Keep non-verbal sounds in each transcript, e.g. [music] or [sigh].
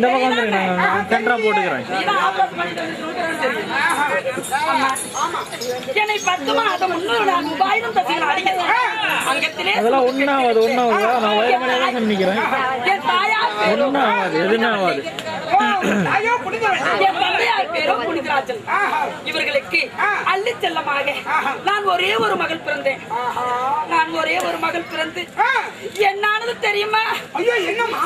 இந்த பக்கம் வந்துருங்க நான் சென்டரா போட்டுக்கிறேன் அதெல்லாம் ஒன்றும் ஆகுதா நான் வயிறு மேலே தான் நிற்கிறேன் என் தாயார் பேரோ ஒன்றும் ஆகாது எதுவும் ஆகாது ஐயோ புனிதவன் என் தந்தையார் பேரோ புனிதராஜன் இவர்களுக்கு அள்ளி செல்லமாக நான் ஒரே ஒரு மகள் பிறந்தேன் நான் ஒரே ஒரு மகள் பிறந்து என்னானது தெரியுமா ஐயோ என்னம்மா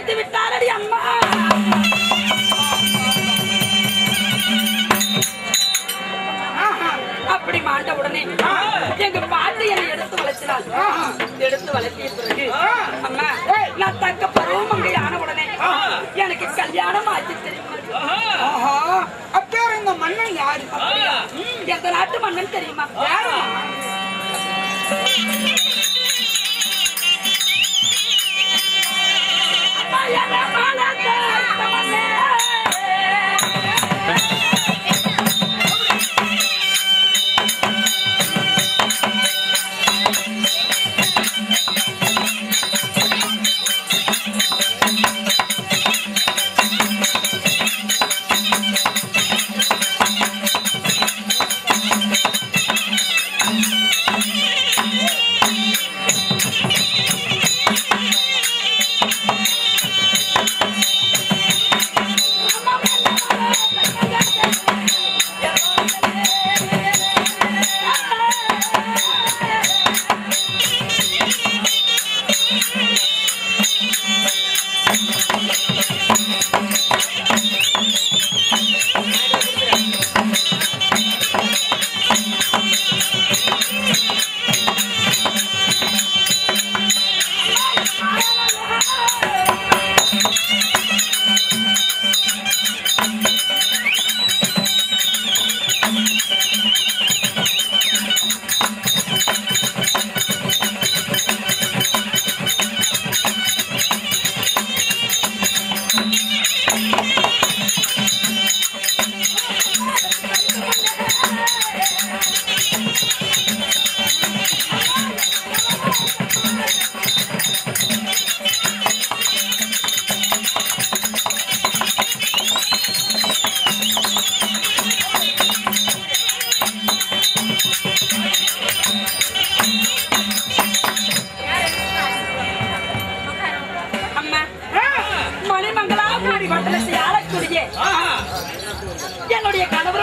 படித்து விட்டாரடி அம்மா. அப்படி மாண்ட உடனே எங்க பாட்டி என்னை எடுத்து வளர்த்தினாள். எடுத்து வளர்த்திய பிறகு அம்மா நான் தக்க பருவம் அங்கே ஆன உடனே எனக்கு கல்யாணம் ஆச்சு தெரியுமா? அப்பேர் இந்த மன்னன் யாரு? எந்த நாட்டு மன்னன் தெரியுமா? அம்மா,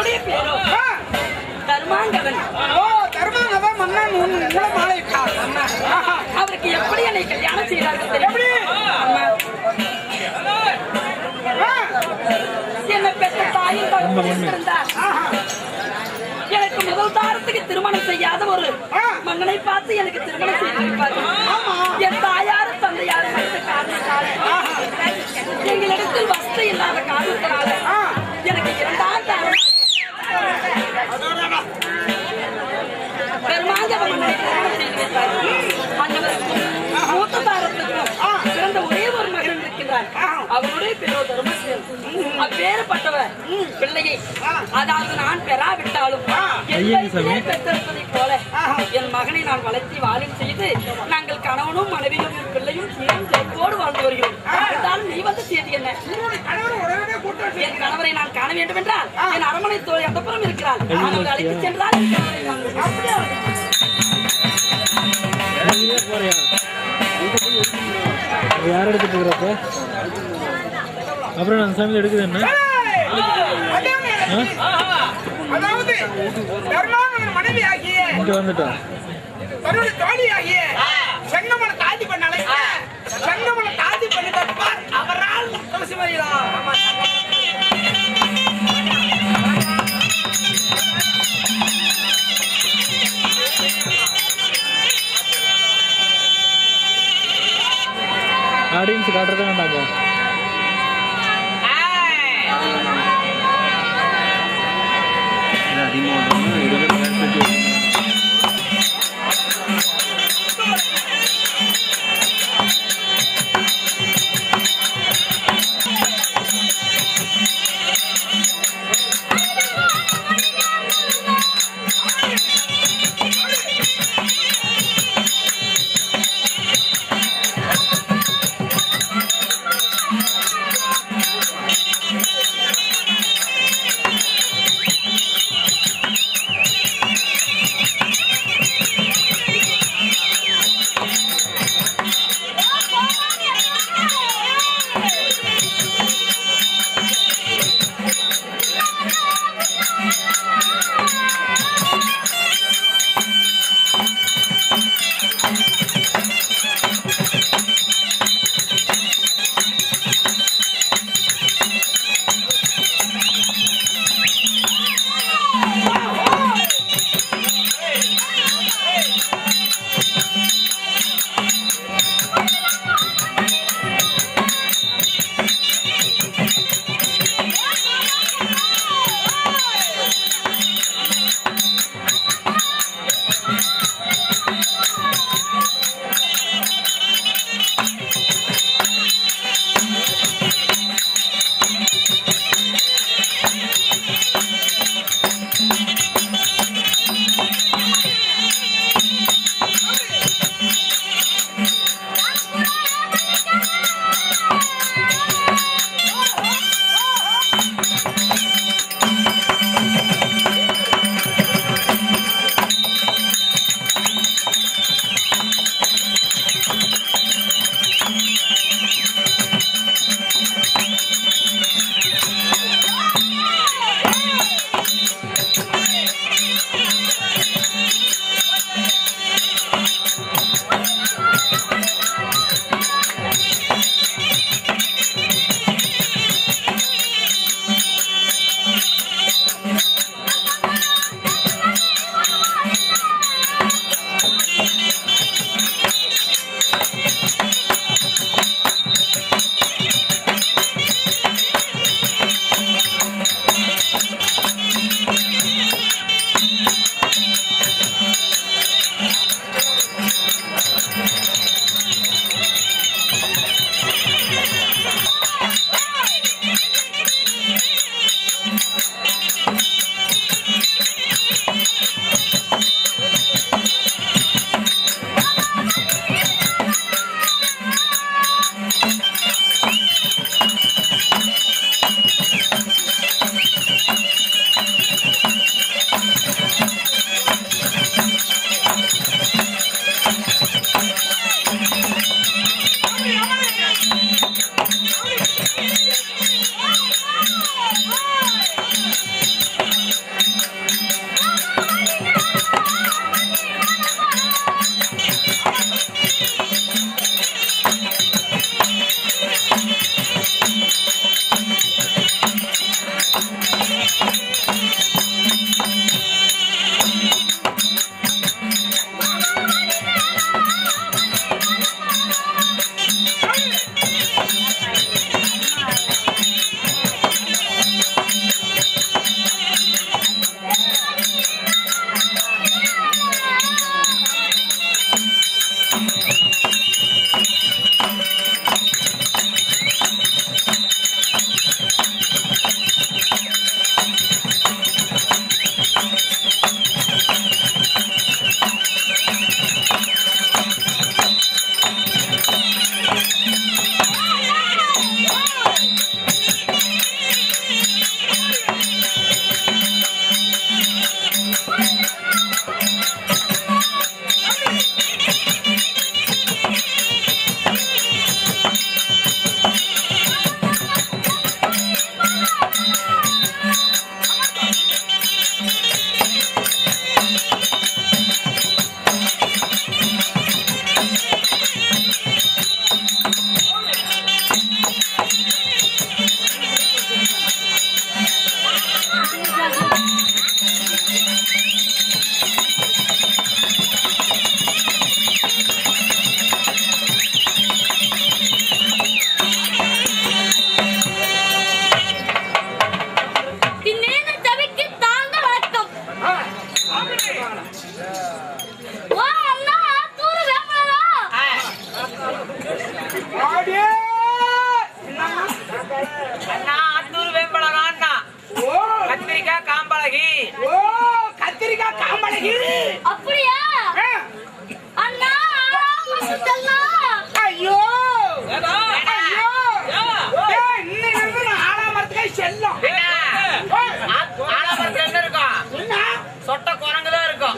கணவருடைய பேரோ? ஓ மன்னன் உன் மாலையிட்டார். அவருக்கு எப்படி என்னை கல்யாணம் செய்தார்கள் ஆ. என்னை பெற்ற தாயும் தகப்பனும் இருந்தார் எனக்கு முதல் தாரத்துக்கு திருமணம் செய்யாத ஒரு மன்னனை பார்த்து எனக்கு திருமணம் செய்து வைப்பார்கள் என் தாயாரும் தந்தையாரும் மறைத்த காரணத்தால் எங்களிடத்தில் வசதி இல்லாத காரணத்தினால எனக்கு இரண்டாம் தாரம் பெருமாங்கவ மன்னனை திருமணம் செய்து வைத்தார்கள் மன்னவருக்கும் மூத்த தாரத்துக்கும் பிறந்த ஒரே ஒரு மகன் இருக்கின்றார் அவருடைய பேரோ தர்மசேன் அப்பேற்பட்டவர் உம் பிள்ளையை அதாவது நான் பெறாவிட்டாலும் பெற்றெடுத்ததைப் போல என் மகனை நான் வளர்த்தி வாழும் செய்து நாங்கள் கணவனும் மனைவியும் பிள்ளையும் வாழ்ந்து வருகிறோம் இருந்தாலும் நீ வந்து செய்தி என்ன? என் கணவரை நான் காண வேண்டும் என்றால் என் அரமனை தோழி அந்த புறம் இருக்கிறாள். அவர்கள் அழைத்து சென்றால் யார் எடுத்துட்டு இருக்கிறப்ப அப்புறம் நான் சாமி எடுக்குது என்ன? இங்க வந்துட்டான் சங்கமல தாண்டி பண்ணி தப்பார் அவரால் கவசம் எல்லாம். என்ன இருக்கும்? சொட்ட குரங்குதான் இருக்கும்.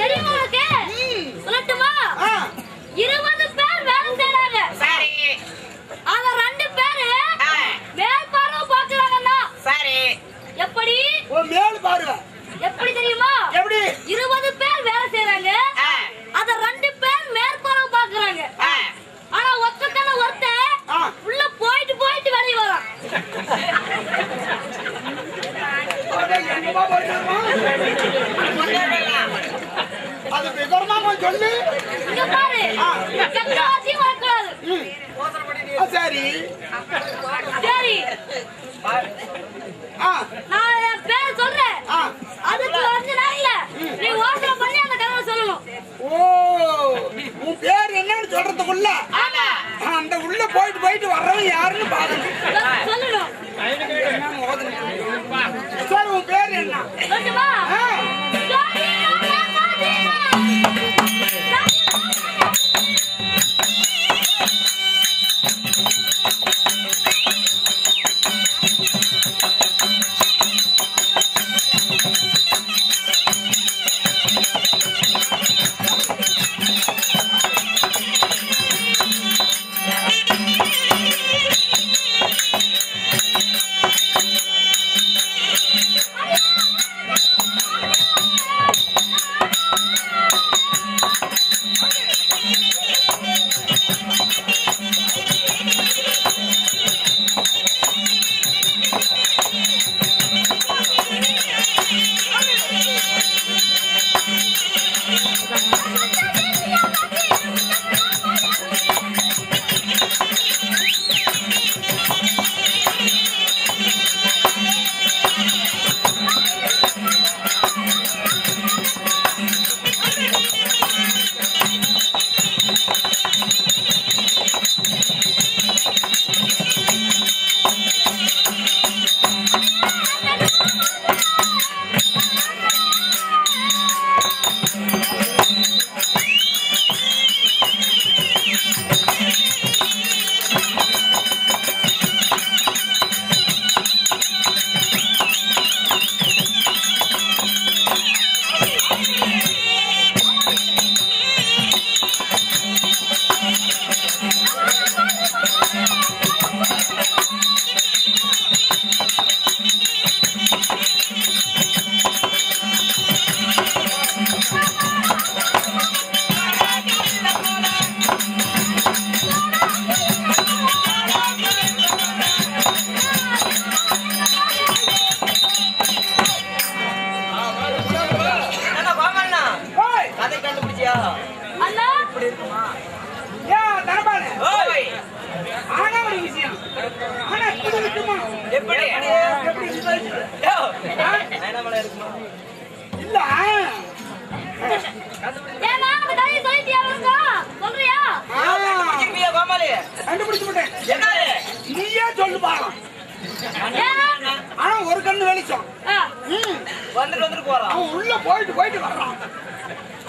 தெரியுமா உனக்கு? சொல்லட்டுமா? இருபது பேர் வேலை செய்யறாங்க அத ரெண்டு பேரு மேல் பார்வை பாக்குறாங்கன்னா எப்படி? எப்படி தெரியுமா? எப்படி? இருபது பேர் வேலை செய்யறாங்க அத ரெண்டு பேர் மேற்பார்வை பாக்குறாங்க ஆனா ஒத்தக்கல ஒருத்த உள்ள போயிட்டு போயிட்டு வெளியே வரான்? அது பெருமா போய் சொல்லி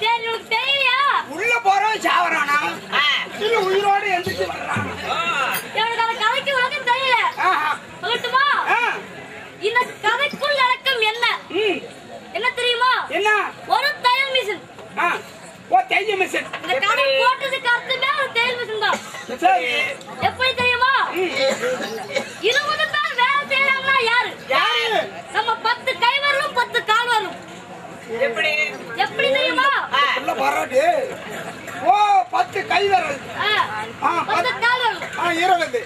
சரி உனக்கு தெரியலையா உள்ள சாவறானா இல்ல உயிரோட எந்திரிச்சு வர்றான். எனக்கு அந்த கதைக்கு உனக்கு தெரியல? சொல்லட்டுமா? இந்த கதைக்குள் நடக்கும் என்ன? என்ன தெரியுமா? என்ன? ஒரு தையல் மிஷின். ஓ தையல் மிஷின். இந்த கதை போட்டதுக்கு அர்த்தமே ஒரு தையல் மிஷின் தான். சரி. எப்படி தெரியுமா? இருபது பேர் வேலை செய்யறாங்களா யாரு? யாரு? நம்ம பத்து பரடு ஓ பத்து கை ஆ இருபது.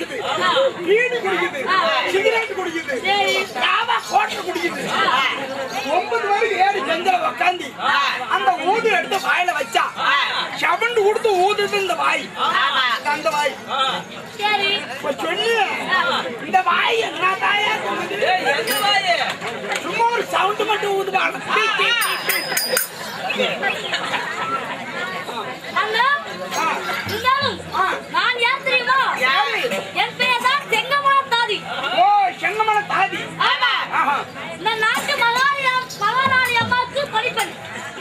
வாங்குது பீடி குடிக்குது. சிகரெட் குடிக்குது. குடிக்குது. ஒன்பது மணிக்கு ஏறி செஞ்சல அந்த ஊது எடுத்து வாயில வச்சா. செவண்டு கொடுத்து ஊதுது இந்த வாய். அந்த வாய். சொல்லு. இந்த வாய் என்ன தாயா ஒரு சவுண்ட் மட்டும் ஊதுவாங்க [laughs]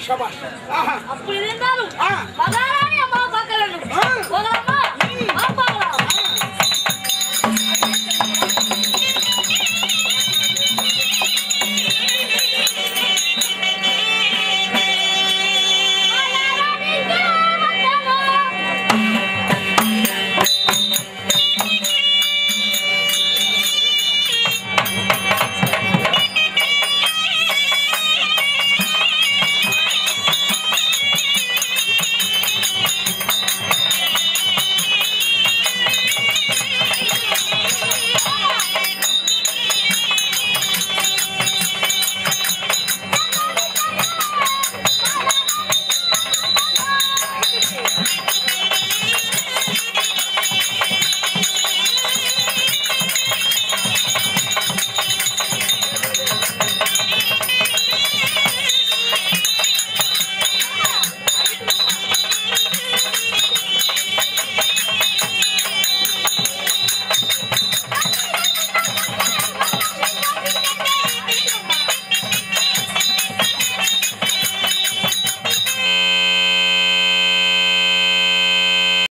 சபாஷ். அப்படி இருந்தா